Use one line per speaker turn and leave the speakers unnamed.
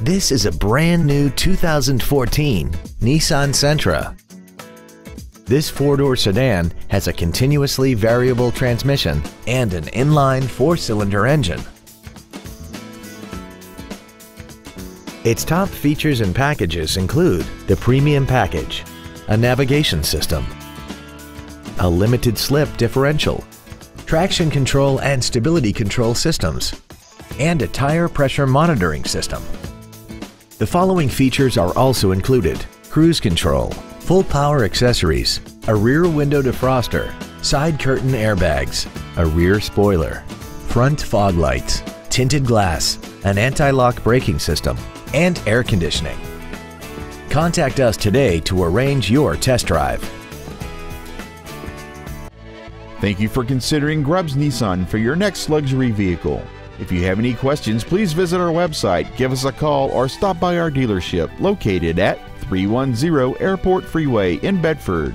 This is a brand new 2014 Nissan Sentra. This four-door sedan has a continuously variable transmission and an inline four-cylinder engine. Its top features and packages include the Premium Package, a navigation system, a limited slip differential, traction control and stability control systems, and a tire pressure monitoring system. The following features are also included. Cruise control, full power accessories, a rear window defroster, side curtain airbags, a rear spoiler, front fog lights, tinted glass, an anti-lock braking system, and air conditioning. Contact us today to arrange your test drive.
Thank you for considering Grubbs Nissan for your next luxury vehicle. If you have any questions, please visit our website, give us a call, or stop by our dealership located at 310 Airport Freeway in Bedford.